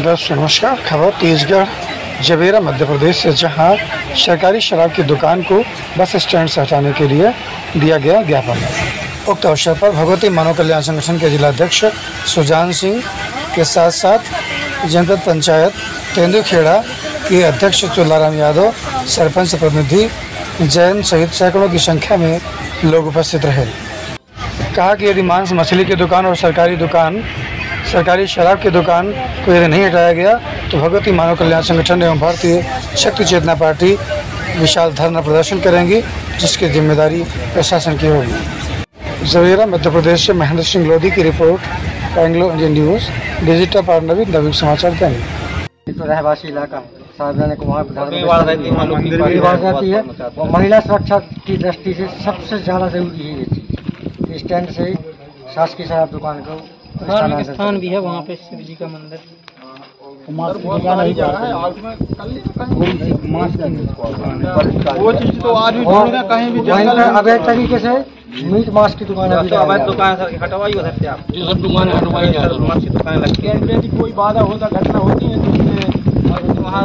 दोस्तों, नमस्कार। खबर तेजगढ़, जवेरा, मध्य प्रदेश से जहाँ सरकारी शराब की दुकान को बस स्टैंड से हटाने के लिए दिया गया ज्ञापन। उक्त अवसर पर भगवती मानव कल्याण संगठन के जिलाध्यक्ष सुजान सिंह के साथ साथ जनपद पंचायत तेंदुखेड़ा के अध्यक्ष चुल्लाराम यादव, सरपंच प्रतिनिधि जैन सहित सैकड़ों की संख्या में लोग उपस्थित रहे। कहा कि यदि मांस मछली की दुकान और सरकारी दुकान सरकारी शराब की दुकान को यदि नहीं हटाया गया तो भगवती मानव कल्याण संगठन एवं भारतीय शक्ति चेतना पार्टी विशाल धरना प्रदर्शन करेंगी जिसकी ज़िम्मेदारी प्रशासन की होगी। जवेरा मध्य प्रदेश से महेंद्र सिंह लोधी की report Anglo Indian news digital partner Naveen Samachar दैनिक तो रहवासी इलाका है सार्वजनिक वहाँ है, रहती है। और महिला सुरक्षा की दृष्टि से सबसे ज़्यादा ज़रूरी है ये चीज़। स्टैंड से शासकीय शराब दुकान को धार्मिक स्थान भी है वहाँ पे शिव जी का मंदिर। वो चीज़ तो आज भी कहीं भी अवैध तरीके से मीट मांस की दुकान अभी तो लगाई हमारी जा रही दुकान सर हटवाई हो सकते आप। सब दुकानें हटवाई जा की दुकान लगती है यदि कोई बाधा होता घटना होती है तो वहाँ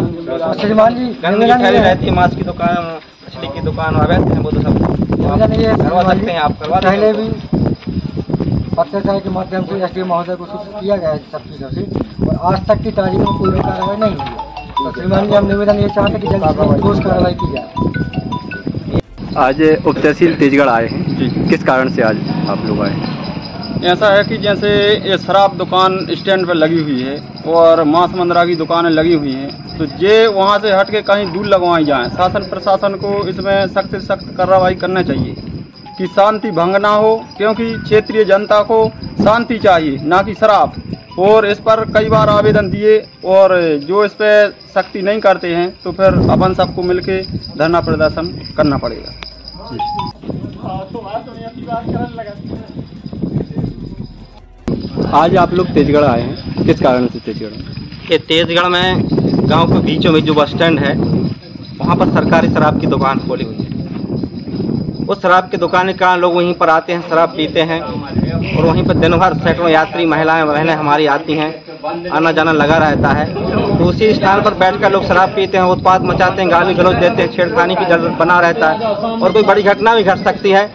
गंदगी फैली रहती है माछ की दुकान मछली की दुकान अवैध है वो तो सब। करवा सकते हैं आप करवा पहले सकते भी पत्रकार के माध्यम से एस महोदय को सूचित किया गया है सब चीज़ों से और आज तक की तारीख में कोई भी कार्रवाई नहीं हुई तो श्रीमान जी हम निवेदन ये चाहते हैं कि जल्द से ठोस कार्रवाई की जाए। आज उप तहसील तेजगढ़ आए हैं। किस कारण से आज आप लोग आए? ऐसा है कि जैसे ये शराब दुकान स्टैंड पर लगी हुई है और मांस मंदरा की दुकानें लगी हुई हैं तो ये वहाँ से हट के कहीं दूर लगवाई जाएँ शासन प्रशासन को इसमें सख्त से सख्त कार्रवाई करना चाहिए। कि शांति भंग ना हो, क्योंकि क्षेत्रीय जनता को शांति चाहिए, ना कि शराब। और इस पर कई बार आवेदन दिए, और जो इस पर सख्ती नहीं करते हैं तो फिर अपन सबको मिलके धरना प्रदर्शन करना पड़ेगा। आज आप लोग तेजगढ़ आए हैं। किस कारण से तेजगढ़ ये तेजगढ़ में गाँव के बीचों में जो बस स्टैंड है, वहाँ पर सरकारी शराब की दुकान खोली हुई है उस शराब की दुकान के कारण लोग वहीं पर आते हैं, शराब पीते हैं और वहीं पर दिन भर सैकड़ों यात्री महिलाएँ बहनें हमारी आती हैं आना जाना लगा रहता है। तो उसी स्थान पर बैठकर लोग शराब पीते हैं उत्पाद मचाते हैं, गाली गलौज देते हैं, छेड़खानी की ज़रूरत बना रहता है और कोई बड़ी घटना भी घट सकती है।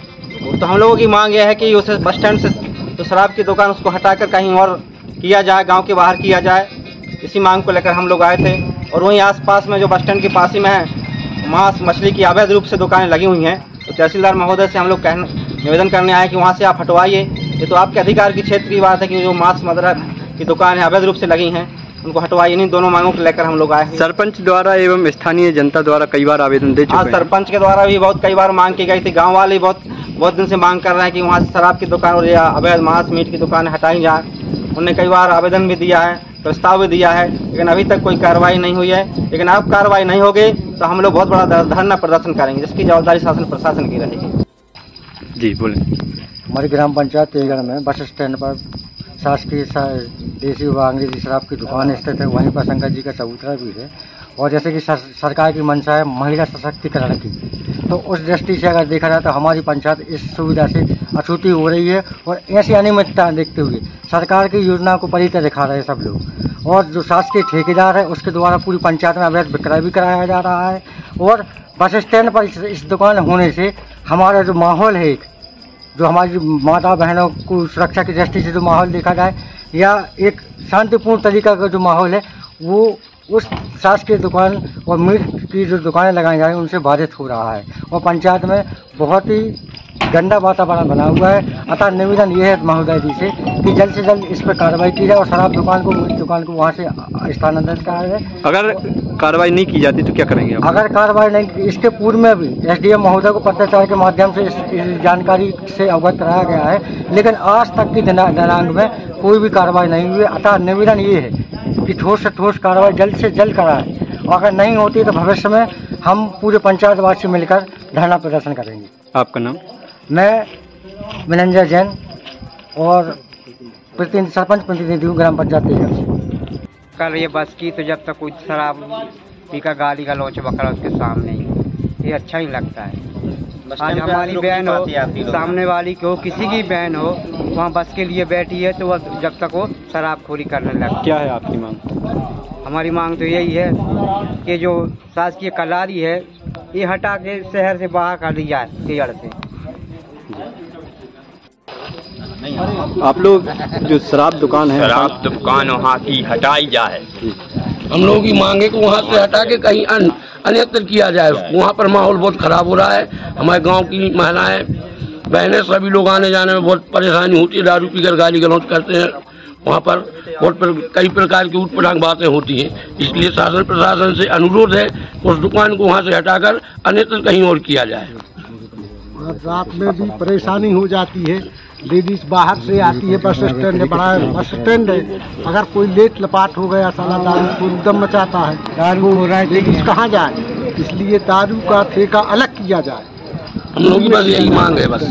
तो हम लोगों की मांग यह है कि उसे बस स्टैंड से जो शराब की दुकान उसको हटाकर कहीं और किया जाए, गाँव के बाहर किया जाए। इसी मांग को लेकर हम लोग आए थे और वहीं आसपास में जो बस स्टैंड के पास ही में है, मांस मछली की अवैध रूप से दुकानें लगी हुई हैं। तो तहसीलदार महोदय से हम लोग कहने, निवेदन करने आए कि वहाँ से आप हटवाइए। ये तो आपके अधिकार की क्षेत्र की बात है कि जो मांस मदरा की दुकान है, अवैध रूप से लगी हैं। उनको हटवाइए नहीं दोनों मांगों को लेकर हम लोग आए सरपंच द्वारा एवं स्थानीय जनता द्वारा कई बार आवेदन दे चुके हैं सरपंच के द्वारा भी बहुत कई बार मांग की गई थी। गाँव वाले बहुत बहुत दिन से मांग कर रहे हैं कि वहाँ से शराब की दुकान और या अवैध मांस मीट की दुकान हटाई जाए। उन्होंने कई बार आवेदन भी दिया है प्रस्ताव भी दिया है लेकिन अभी तक कोई कार्रवाई नहीं हुई है। लेकिन अब कार्रवाई नहीं होगी तो हम लोग बहुत बड़ा धरना प्रदर्शन करेंगे जिसकी जवाबदारी शासन प्रशासन की रहेगी। जी बोले हमारी ग्राम पंचायत तेजगढ़ में बस स्टैंड पर शासकीय देसी व अंग्रेज़ी शराब की दुकान स्थित है वहीं पर शंकर जी का चबूतरा भी है। और जैसे कि सर, सरकार की मंशा है महिला सशक्तिकरण की। तो उस दृष्टि से अगर देखा जाए तो हमारी पंचायत इस सुविधा से अछूती हो रही है और ऐसी अनियमितता देखते हुए सरकार की योजना को परिचय दिखा रहे हैं सब लोग। और जो शासकीय ठेकेदार है उसके द्वारा पूरी पंचायत में अवैध विक्रय भी कराया जा रहा है। और बस स्टैंड पर इस, इस दुकान होने से हमारा जो माहौल है एक जो हमारी माता बहनों को सुरक्षा की दृष्टि से जो माहौल देखा जाए, या एक शांतिपूर्ण तरीका का जो माहौल है, वो उस सास की दुकान और मीट की जो दुकानें लगाई जा रही उनसे बाधित हो रहा है। और पंचायत में बहुत ही गंदा वातावरण बना हुआ है। अतः निवेदन ये है महोदय जी से कि जल्द से जल्द इस पर कार्रवाई की जाए और शराब दुकान को दुकान को वहाँ से स्थानांतरित करा जाए। अगर कार्रवाई नहीं की जाती तो क्या करेंगे आप? अगर कार्रवाई नहीं इसके पूर्व में भी एसडीएम महोदय को पत्राचार के माध्यम से इस, इस जानकारी से अवगत कराया गया है लेकिन आज तक की दिना- दिनांक में कोई भी कार्रवाई नहीं हुई। अतः निवेदन ये है कि ठोस से ठोस कार्रवाई जल्द से जल्द कराए। और अगर नहीं होती तो भविष्य में हम पूरे पंचायतवासी मिलकर धरना प्रदर्शन करेंगे। आपका नाम? मैं विनंजय जैन और प्रतिनिधि सरपंच प्रतिनिधि हूँ ग्राम पंचायत तेजगढ़ रही है बस की तो जब तक कोई शराब पी का गाली का लोच बकरा उसके सामने ही ये अच्छा ही लगता है। आज हमारी बहन हो सामने वाली की हो किसी की बहन हो वहाँ बस के लिए बैठी है तो वह जब तक वो शराबखोरी करने लगे क्या है आपकी मांग? हमारी मांग तो यही है कि जो शासकीय कलारी है ये हटा के शहर से बाहर कर दी जाए केजड़ से। आप लोग जो शराब दुकान है शराब दुकान वहाँ की हटाई जाए। हम लोगों की मांगे को वहाँ से हटा के कहीं अन, अन्यत्र किया जाए। वहाँ पर माहौल बहुत खराब हो रहा है। हमारे गाँव की महिलाएँ बहनें सभी लोग आने जाने में बहुत परेशानी होती है। दारू पीकर गाली गलौज करते हैं। वहाँ पर बहुत पर, कई प्रकार की उठ पटांग बातें होती हैं। इसलिए शासन प्रशासन से अनुरोध है उस दुकान को वहाँ से हटाकर अन्यत्र कहीं और किया जाए। रात में भी परेशानी हो जाती है। लेडीज़ बाहर से आती है बस स्टैंड है बड़ा बस स्टैंड है। अगर कोई लेट लपाट हो गया साला दारू को एकदम मचाता है। दारू हो रहा है लेडीज़ कहाँ जाए? इसलिए दारू का ठेका अलग किया जाए। हम लोग की बस यही मांग है बस।